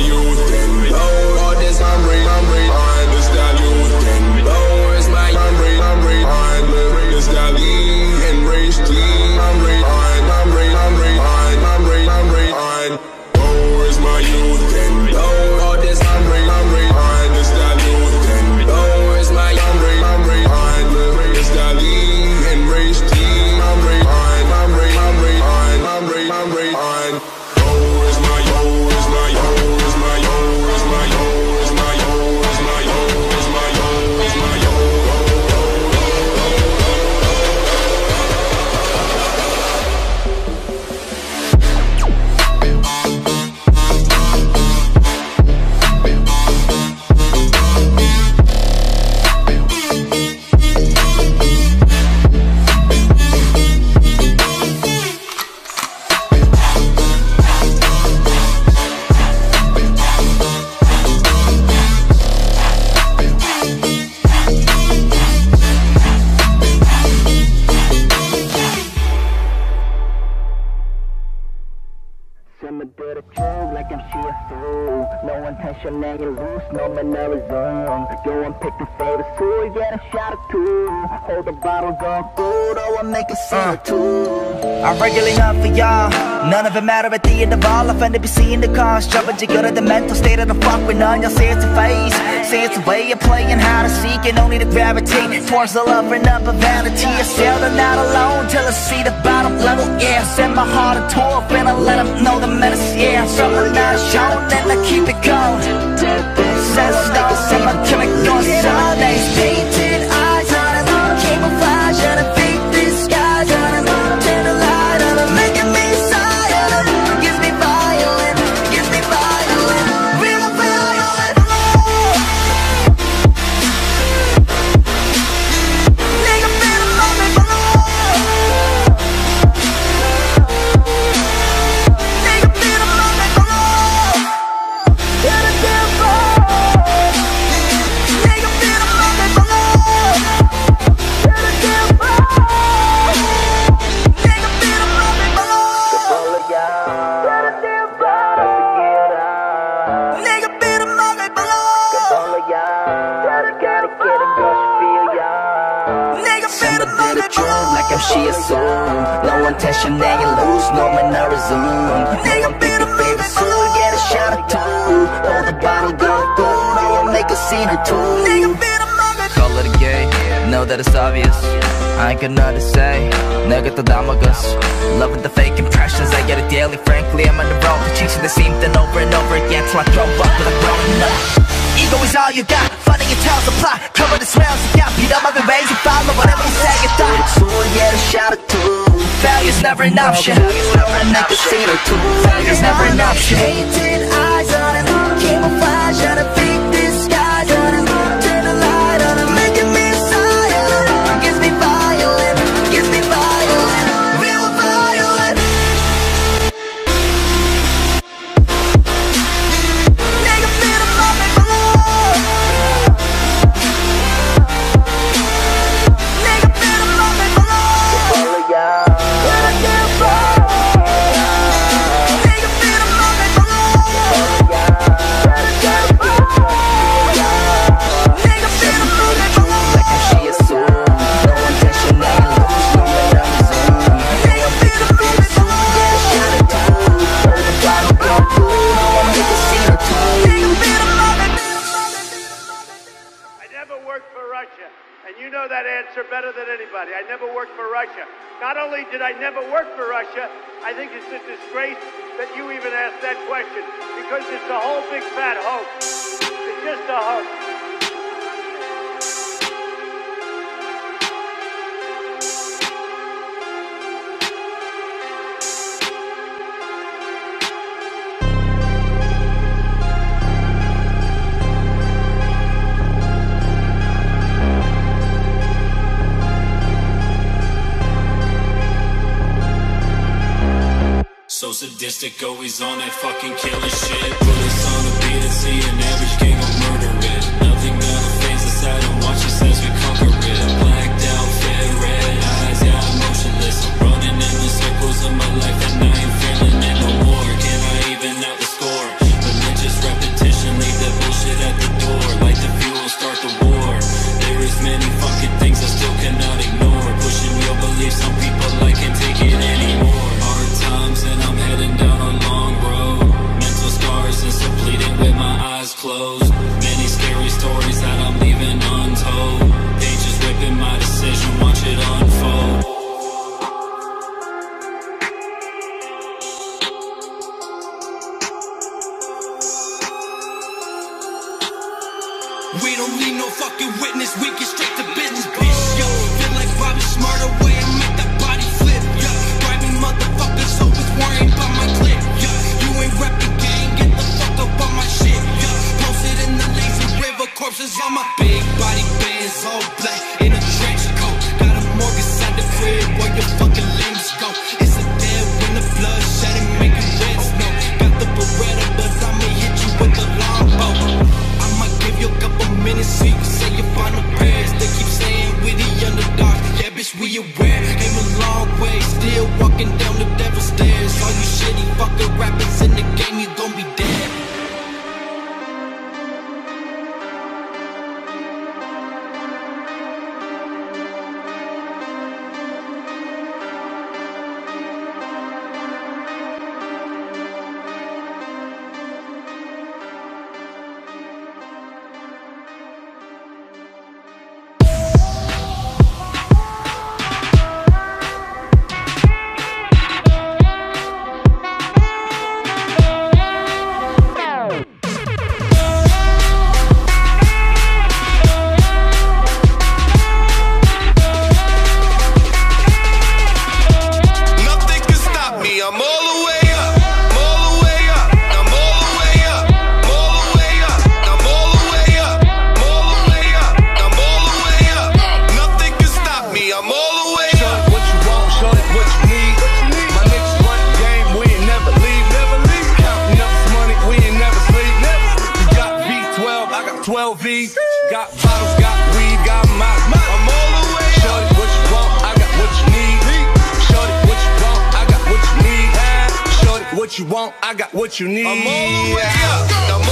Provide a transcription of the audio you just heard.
Youth low all this hungry, hungry, I To do the truth like I'm shit through. No intention, now you loose, no mannerism. Go and pick the favorite tool, you get a shot or two. Hold the bottle, go good, or oh, I make a scene or two. I regularly not for y'all. None of it matter at the end of all. I find to be seeing the cars. Jumping you good at the mental state of the fuck with none. Y'all say it's a phase. Say it's a way of playing how to seek and only to gravitate towards the love and up of vanity. I sail the night alone till I see the bottom level. Yeah, send my heart a tour and I let them know the menace. Yeah, someone not shown and I keep it going. Says below. like I'm she assume. No intention, now you lose, no mannerism. Nigga, feel the moment So below. get a shot or two. Hold the bottle, go good, or I'll make a scene or two. Nigga, feel the moment Call it a game, know that it's obvious I ain't got nothing to say, 내가 또 담아갔어 Loving the fake impressions, I get it daily Frankly, I'm on the road, chasing the same thing over and over again Till I throw up with a growing up Ego is all you got, it tells the plot. Cover the smells you got, beat up every ways you follow Whatever you say, you thought. So get a shot or two. Failure's never an option. I'll make a scene or two. Failure's never an option. Painted eyes on camouflage on Not only did I never work for Russia, I think it's a disgrace that you even asked that question because it's a whole big fat hoax. It's just a hoax. Sadistic, always on that fucking killing shit. Us on a beat and see an average gang of murder don't need no fucking witness, we get straight to business, bitch, yo Feel like Bobby Shmurda way I make that body flip, yo Grimy motherfuckers always worrying about my clip, yo You ain't reppin' gang, get the fuck up on my shit, yo Posted in the lazy river, corpses on my big body bands All black, a couple minutes so you say your final prayers. They keep saying we the underdog. Yeah, bitch, we aware. Came a long way, still walking down the devil's stairs. All you shitty fucking rappers in the game, 12 V's. Got bottles, got weed, got my. I'm all the way. Shorty, what you want, I got what you need. Shorty, what you want, I got what you need. Shorty, what you want, I got what you need. I'm all the way up.